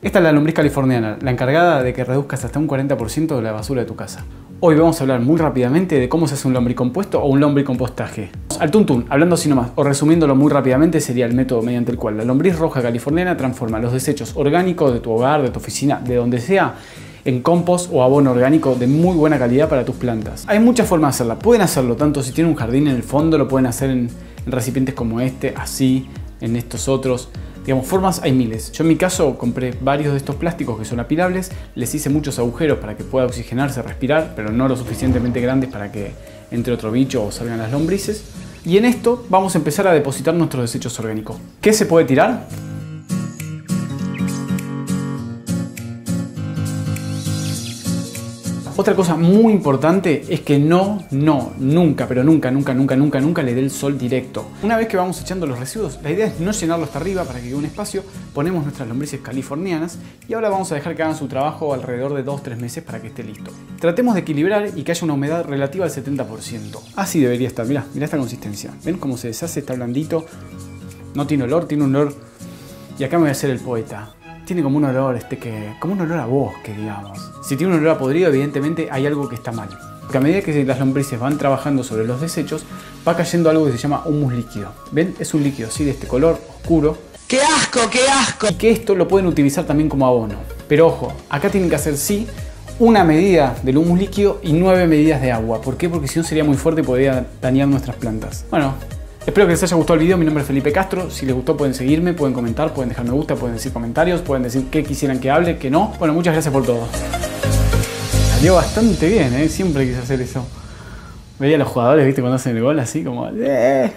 Esta es la lombriz californiana, la encargada de que reduzcas hasta un 40% de la basura de tu casa. Hoy vamos a hablar muy rápidamente de cómo se hace un lombricompuesto o un lombricompostaje. Al tuntún, hablando así nomás, o resumiéndolo muy rápidamente, sería el método mediante el cual la lombriz roja californiana transforma los desechos orgánicos de tu hogar, de tu oficina, de donde sea, en compost o abono orgánico de muy buena calidad para tus plantas. Hay muchas formas de hacerla. Pueden hacerlo tanto si tienen un jardín en el fondo, lo pueden hacer en, en recipientes como este, así, en estos otros. Digamos, formas hay miles. Yo en mi caso compré varios de estos plásticos que son apilables, les hice muchos agujeros para que pueda oxigenarse, respirar, pero no lo suficientemente grandes para que entre otro bicho o salgan las lombrices. Y en esto vamos a empezar a depositar nuestros desechos orgánicos. ¿Qué se puede tirar? Otra cosa muy importante es que no, no, nunca, pero nunca, nunca, nunca, nunca, nunca le dé el sol directo. Una vez que vamos echando los residuos, la idea es no llenarlo hasta arriba para que quede un espacio. Ponemos nuestras lombrices californianas y ahora vamos a dejar que hagan su trabajo alrededor de 2-3 meses para que esté listo. Tratemos de equilibrar y que haya una humedad relativa al 70%. Así debería estar, mirá, mirá esta consistencia. ¿Ven cómo se deshace? Está blandito. No tiene olor, tiene un olor... Y acá me voy a hacer el poeta tiene como un olor, este que, como un olor a bosque, digamos. Si tiene un olor a podrido, evidentemente hay algo que está mal. Porque a medida que las lombrices van trabajando sobre los desechos, va cayendo algo que se llama humus líquido. ¿Ven? Es un líquido así de este color oscuro. ¡Qué asco, qué asco! Y que esto lo pueden utilizar también como abono. Pero ojo, acá tienen que hacer sí una medida del humus líquido y nueve medidas de agua. ¿Por qué? Porque si no sería muy fuerte y podría dañar nuestras plantas. Bueno, Espero que les haya gustado el video, mi nombre es Felipe Castro, si les gustó pueden seguirme, pueden comentar, pueden dejar me gusta, pueden decir comentarios, pueden decir qué quisieran que hable, que no. Bueno, muchas gracias por todo. Salió bastante bien, ¿eh? siempre quise hacer eso. Veía a los jugadores, viste, cuando hacen el gol así como... Eh".